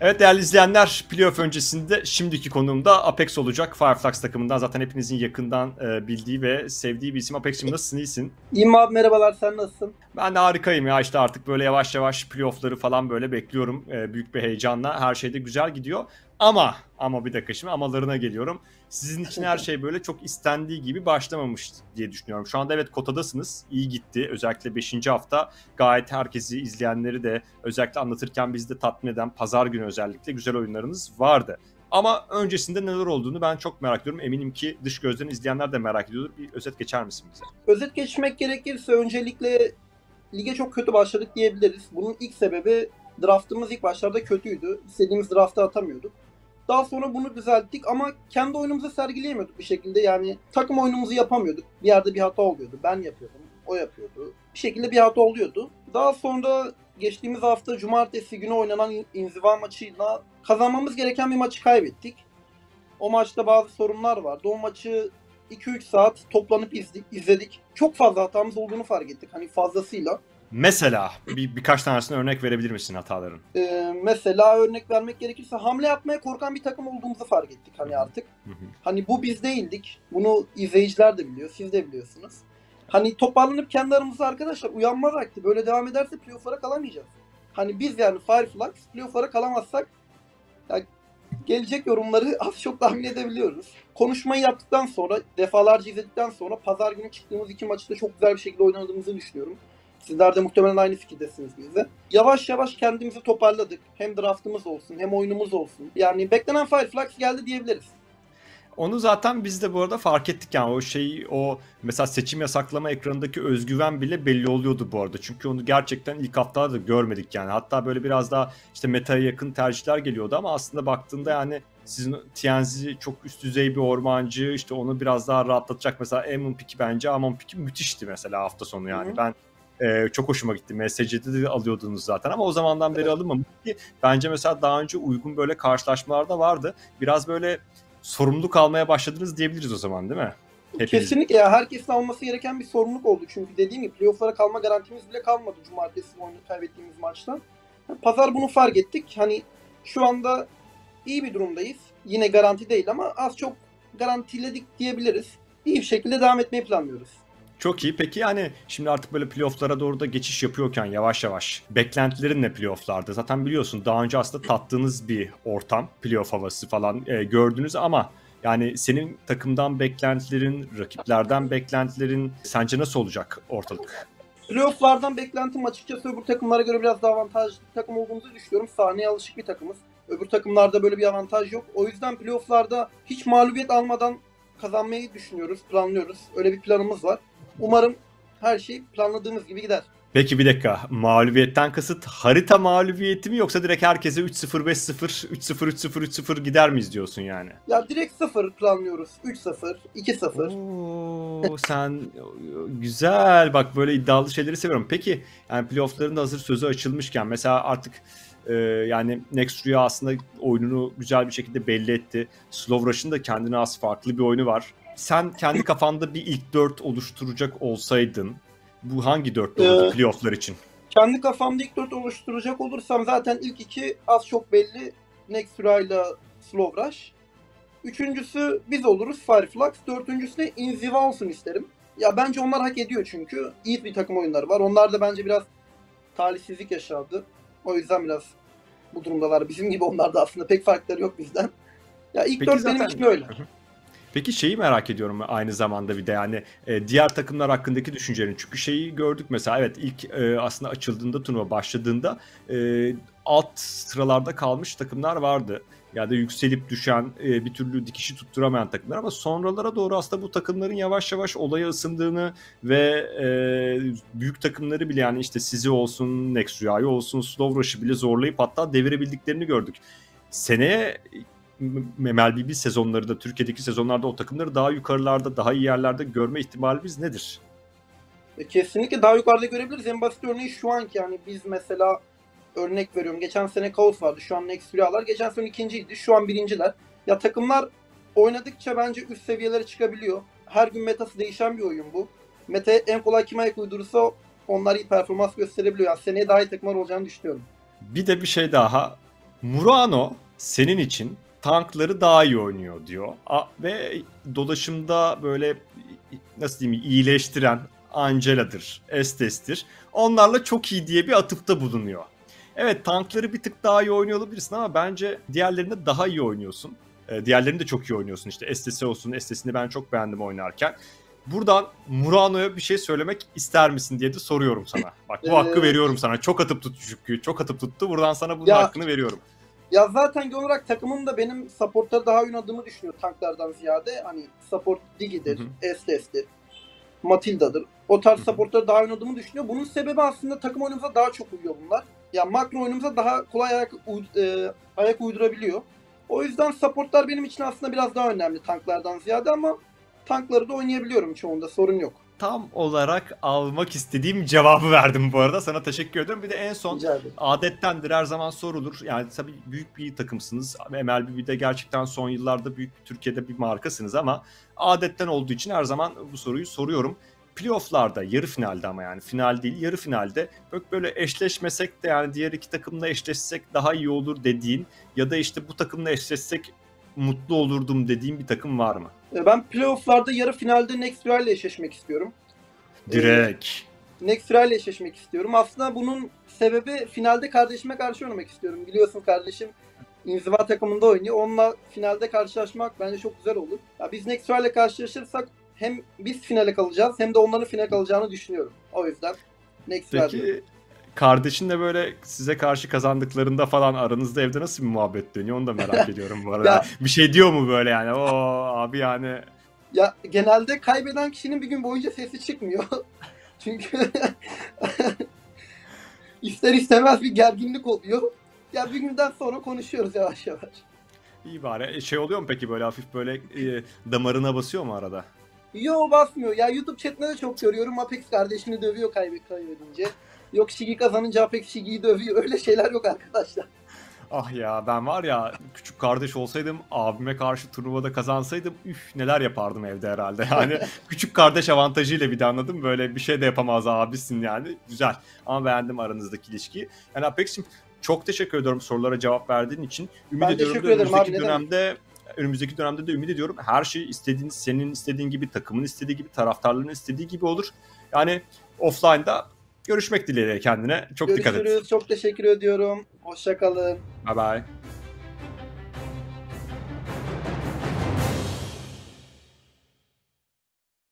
Evet değerli izleyenler playoff öncesinde şimdiki konuğum da Apex olacak. Fireflux takımından zaten hepinizin yakından e, bildiği ve sevdiği bir isim. Apex'im nasılsın iyisin? İyiyim abi merhabalar sen nasılsın? Ben de harikayım ya işte artık böyle yavaş yavaş playoff'ları falan böyle bekliyorum. E, büyük bir heyecanla her şey de güzel gidiyor. Ama ama bir dakika şimdi amalarına geliyorum. Sizin için her şey böyle çok istendiği gibi başlamamış diye düşünüyorum. Şu anda evet kotadasınız. İyi gitti. Özellikle 5. hafta gayet herkesi izleyenleri de özellikle anlatırken bizi de tatmin eden pazar günü özellikle güzel oyunlarınız vardı. Ama öncesinde neler olduğunu ben çok merak ediyorum. Eminim ki dış gözden izleyenler de merak ediyordur. Bir özet geçer misin bize? Özet geçmek gerekirse öncelikle lige çok kötü başladık diyebiliriz. Bunun ilk sebebi draftımız ilk başlarda kötüydü. İstediğimiz draftı atamıyorduk. Daha sonra bunu düzelttik ama kendi oyunumuzu sergileyemiyorduk bir şekilde. Yani takım oyunumuzu yapamıyorduk. Bir yerde bir hata oluyordu. Ben yapıyordum, o yapıyordu. Bir şekilde bir hata oluyordu. Daha sonra geçtiğimiz hafta cumartesi günü oynanan inziva maçıyla kazanmamız gereken bir maçı kaybettik. O maçta bazı sorunlar vardı. O maçı 2-3 saat toplanıp izledik. Çok fazla hatamız olduğunu fark ettik. Hani fazlasıyla. Mesela bir birkaç tanesine örnek verebilir misin hataların? Ee, mesela örnek vermek gerekirse hamle yapmaya korkan bir takım olduğumuzu fark ettik hani artık. Hani bu biz değildik. Bunu izleyiciler de biliyor, siz de biliyorsunuz. Hani toparlanıp kendi aramızda arkadaşlar uyanma vakti. Böyle devam ederse playoff'lara kalamayacağız. Hani biz yani Fireflux playoff'lara kalamazsak yani gelecek yorumları az çok tahmin edebiliyoruz. Konuşmayı yaptıktan sonra, defalarca izledikten sonra pazar günü çıktığımız iki maçı da çok güzel bir şekilde oynadığımızı düşünüyorum. Sizler de muhtemelen aynı fikirdesiniz bizde. Yavaş yavaş kendimizi toparladık. Hem draftımız olsun hem oyunumuz olsun. Yani beklenen Fireflux geldi diyebiliriz. Onu zaten biz de bu arada fark ettik yani o şeyi o mesela seçim yasaklama ekranındaki özgüven bile belli oluyordu bu arada. Çünkü onu gerçekten ilk haftalarda görmedik yani. Hatta böyle biraz daha işte metaya yakın tercihler geliyordu ama aslında baktığında yani sizin TNZ çok üst düzey bir ormancı işte onu biraz daha rahatlatacak. Mesela Amon Pick'i bence Amon Pick'i müthişti mesela hafta sonu yani. Hı-hı. Ben e, çok hoşuma gitti. MSC'de de alıyordunuz zaten ama o zamandan beri evet. alınmamış ki bence mesela daha önce uygun böyle karşılaşmalar da vardı. Biraz böyle sorumluluk almaya başladınız diyebiliriz o zaman değil mi? Hepiniz. Kesinlikle ya herkesin alması gereken bir sorumluluk oldu. Çünkü dediğim gibi playoff'lara kalma garantimiz bile kalmadı cumartesi oyunu kaybettiğimiz maçta. Pazar bunu fark ettik. Hani şu anda iyi bir durumdayız. Yine garanti değil ama az çok garantiledik diyebiliriz. İyi bir şekilde devam etmeyi planlıyoruz. Çok iyi. Peki yani şimdi artık böyle playoff'lara doğru da geçiş yapıyorken yavaş yavaş beklentilerin ne playoff'larda? Zaten biliyorsun daha önce aslında tattığınız bir ortam, playoff havası falan e, gördünüz ama yani senin takımdan beklentilerin, rakiplerden beklentilerin sence nasıl olacak ortalık? Playoff'lardan beklentim açıkçası öbür takımlara göre biraz daha avantajlı bir takım olduğumuzu düşünüyorum. Sahneye alışık bir takımız. Öbür takımlarda böyle bir avantaj yok. O yüzden playoff'larda hiç mağlubiyet almadan kazanmayı düşünüyoruz, planlıyoruz. Öyle bir planımız var. Umarım her şey planladığımız gibi gider. Peki bir dakika. Mağlubiyetten kasıt harita mağlubiyeti mi yoksa direkt herkese 3-0 5-0 3-0 3-0 3-0 gider miyiz diyorsun yani? Ya direkt 0 planlıyoruz. 3-0, 2-0. Oo, sen güzel. Bak böyle iddialı şeyleri seviyorum. Peki yani playoff'ların da hazır sözü açılmışken mesela artık e, yani Next Rüya aslında oyununu güzel bir şekilde belli etti. Slow Rush'ın da kendine az farklı bir oyunu var sen kendi kafanda bir ilk dört oluşturacak olsaydın bu hangi dört olurdu ee, playofflar için? Kendi kafamda ilk dört oluşturacak olursam zaten ilk iki az çok belli. Nexura ile Slow Rush. Üçüncüsü biz oluruz Fireflux. Dördüncüsü de Inziva olsun isterim. Ya bence onlar hak ediyor çünkü. iyi bir takım oyunları var. Onlar da bence biraz talihsizlik yaşadı. O yüzden biraz bu durumdalar. Bizim gibi onlar da aslında pek farkları yok bizden. Ya ilk Peki dört zaten... benim için öyle. Peki şeyi merak ediyorum aynı zamanda bir de yani e, diğer takımlar hakkındaki düşüncelerini. Çünkü şeyi gördük mesela evet ilk e, aslında açıldığında turnuva başladığında e, alt sıralarda kalmış takımlar vardı. Ya da yükselip düşen e, bir türlü dikişi tutturamayan takımlar ama sonralara doğru aslında bu takımların yavaş yavaş olaya ısındığını ve e, büyük takımları bile yani işte sizi olsun, Next Rüya'yı olsun, Slow Rush'ı bile zorlayıp hatta devirebildiklerini gördük. Seneye MLBB sezonları da Türkiye'deki sezonlarda o takımları daha yukarılarda, daha iyi yerlerde görme ihtimalimiz nedir? E, kesinlikle daha yukarıda görebiliriz. En basit örneği şu anki yani biz mesela örnek veriyorum. Geçen sene Kaos vardı. Şu an Next Rüyalar. Geçen sene ikinciydi. Şu an birinciler. Ya takımlar oynadıkça bence üst seviyelere çıkabiliyor. Her gün metası değişen bir oyun bu. Meta en kolay kime ayak uydurursa onlar iyi performans gösterebiliyor. Yani seneye daha iyi takımlar olacağını düşünüyorum. Bir de bir şey daha Murano senin için tankları daha iyi oynuyor diyor. A, ve dolaşımda böyle nasıl diyeyim iyileştiren Angela'dır, Estes'tir. Onlarla çok iyi diye bir atıfta bulunuyor. Evet tankları bir tık daha iyi oynuyor olabilirsin ama bence diğerlerinde daha iyi oynuyorsun. Ee, diğerlerini de çok iyi oynuyorsun işte. Estes olsun. Estes'ini ben çok beğendim oynarken. Buradan Murano'ya bir şey söylemek ister misin diye de soruyorum sana. Bak bu hakkı veriyorum sana. Çok atıp tuttu çünkü. Çok atıp tuttu. Buradan sana bunun ya, hakkını veriyorum. Ya zaten genel olarak takımım da benim supportları daha oynadığımı düşünüyor tanklardan ziyade. Hani support Digi'dir, Estes'tir, Matilda'dır. O tarz supportları daha oynadığımı düşünüyor. Bunun sebebi aslında takım oyunumuza daha çok uyuyor bunlar. Ya yani makro oyunumuza daha kolay ayak, e, ayak uydurabiliyor. O yüzden supportlar benim için aslında biraz daha önemli tanklardan ziyade ama tankları da oynayabiliyorum çoğunda sorun yok. Tam olarak almak istediğim cevabı verdim bu arada. Sana teşekkür ederim. Bir de en son adettendir her zaman sorulur. Yani tabii büyük bir takımsınız. MLB'de gerçekten son yıllarda büyük Türkiye'de bir markasınız ama adetten olduğu için her zaman bu soruyu soruyorum playofflarda yarı finalde ama yani final değil yarı finalde böyle eşleşmesek de yani diğer iki takımla eşleşsek daha iyi olur dediğin ya da işte bu takımla eşleşsek mutlu olurdum dediğin bir takım var mı? E, ben playofflarda yarı finalde Next ile eşleşmek istiyorum. Direkt. Ee, Next ile eşleşmek istiyorum. Aslında bunun sebebi finalde kardeşime karşı oynamak istiyorum. Biliyorsun kardeşim inziva takımında oynuyor. Onunla finalde karşılaşmak bence çok güzel olur. Ya biz Next ile karşılaşırsak hem biz finale kalacağız hem de onların finale kalacağını düşünüyorum. O yüzden Next Peki verdim. Kardeşinle böyle size karşı kazandıklarında falan aranızda evde nasıl bir muhabbet dönüyor onu da merak ediyorum bu arada. ya, bir şey diyor mu böyle yani o abi yani. Ya genelde kaybeden kişinin bir gün boyunca sesi çıkmıyor. Çünkü ister istemez bir gerginlik oluyor. Ya bir günden sonra konuşuyoruz yavaş yavaş. İyi bari. E, şey oluyor mu peki böyle hafif böyle e, damarına basıyor mu arada? Yo basmıyor. Ya YouTube chatinde de çok görüyorum. Apex kardeşini dövüyor kaybet kaybedince. Yok Shigi kazanınca Apex Shigi'yi dövüyor. Öyle şeyler yok arkadaşlar. Ah ya ben var ya küçük kardeş olsaydım abime karşı turnuvada kazansaydım üf neler yapardım evde herhalde. Yani küçük kardeş avantajıyla bir de anladım böyle bir şey de yapamaz abisin yani güzel ama beğendim aranızdaki ilişkiyi. Yani Apex'im çok teşekkür ediyorum sorulara cevap verdiğin için. Ümit ben ediyorum teşekkür ederim abi. dönemde önümüzdeki dönemde de ümit ediyorum. Her şey istediğin, senin istediğin gibi, takımın istediği gibi, taraftarların istediği gibi olur. Yani offline'da görüşmek dileğiyle kendine. Çok Görüşürüz. dikkat et. Çok teşekkür ediyorum. Hoşçakalın. Bye bye.